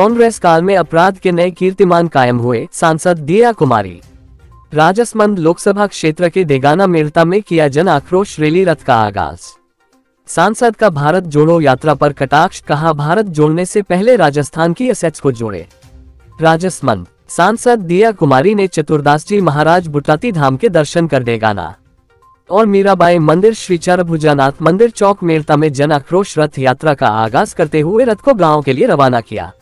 कांग्रेस काल में अपराध के नए कीर्तिमान कायम हुए, सांसद दिया कुमारी। राजसमंद लोकसभा क्षेत्र के देगाना मेड़ता में किया जन आक्रोश रैली रथ का आगाज़। सांसद का भारत जोड़ो यात्रा पर कटाक्ष, कहा भारत जोड़ने से पहले राजस्थान की असेट्स को जोड़े। राजसमंद, सांसद दिया कुमारी ने चतुर्दास जी महाराज बुटाती धाम के दर्शन कर देगाना। और मीराबाई मंदिर, श्री चरभुजानाथ मंदिर चौक मेड़ता में जन आक्रोश रथ यात्रा का आगाज़ करते हुए रथ को गाँव के लिए रवाना किया।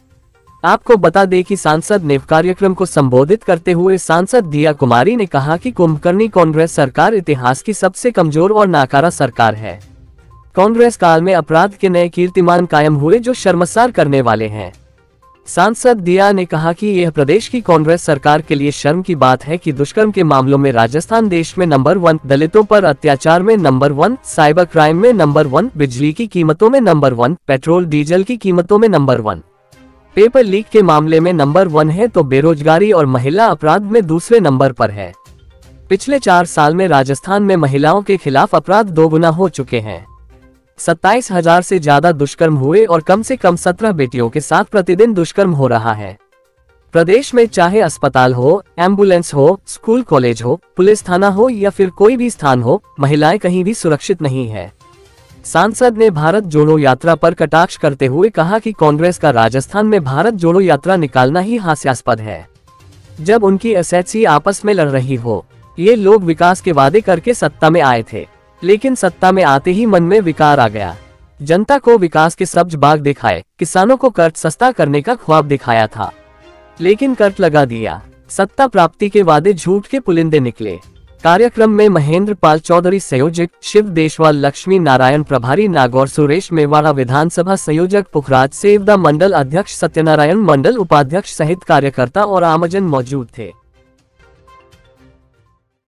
आपको बता दें कि सांसद ने कार्यक्रम को संबोधित करते हुए सांसद दिया कुमारी ने कहा कि कुंभकर्णी कांग्रेस सरकार इतिहास की सबसे कमज़ोर और नाकारा सरकार है। कांग्रेस काल में अपराध के नए कीर्तिमान कायम हुए जो शर्मसार करने वाले हैं। सांसद दिया ने कहा कि यह प्रदेश की कांग्रेस सरकार के लिए शर्म की बात है कि दुष्कर्म के मामलों में राजस्थान देश में नंबर वन, दलितों पर अत्याचार में नंबर वन, साइबर क्राइम में नंबर वन, बिजली की कीमतों में नंबर वन, पेट्रोल, डीजल की कीमतों में नंबर वन। पेपर लीक के मामले में नंबर वन है तो बेरोजगारी और महिला अपराध में दूसरे नंबर पर है। पिछले चार साल में राजस्थान में महिलाओं के खिलाफ अपराध दोगुना हो चुके हैं। सत्ताईस हज़ार से ज़्यादा दुष्कर्म हुए और कम से कम सत्रह बेटियों के साथ प्रतिदिन दुष्कर्म हो रहा है। प्रदेश में चाहे अस्पताल हो, एंबुलेंस हो, स्कूल, कॉलेज हो, पुलिस थाना हो या फिर कोई भी स्थान हो, महिलाएँ कहीं भी सुरक्षित नहीं है। सांसद ने भारत जोड़ो यात्रा पर कटाक्ष करते हुए कहा कि कांग्रेस का राजस्थान में भारत जोड़ो यात्रा निकालना ही हास्यास्पद है। जब उनकी एसएचसी आपस में लड़ रही हो, ये लोग विकास के वादे करके सत्ता में आए थे, लेकिन सत्ता में आते ही मन में विकार आ गया। जनता को विकास के सब्ज बाग दिखाए, किसानों को कर्ज सस्ता करने का ख्वाब दिखाया था। लेकिन कर्ज लगा दिया। सत्ता प्राप्ति के वादे झूठ के पुलिंदे निकले। कार्यक्रम में महेंद्र पाल चौधरी संयोजक शिव देशवाल, लक्ष्मी नारायण प्रभारी नागौर, सुरेश मेवाड़ा विधानसभा संयोजक पुखराज सेवदा मंडल अध्यक्ष सत्यनारायण मंडल, उपाध्यक्ष सहित कार्यकर्ता और आमजन मौजूद थे।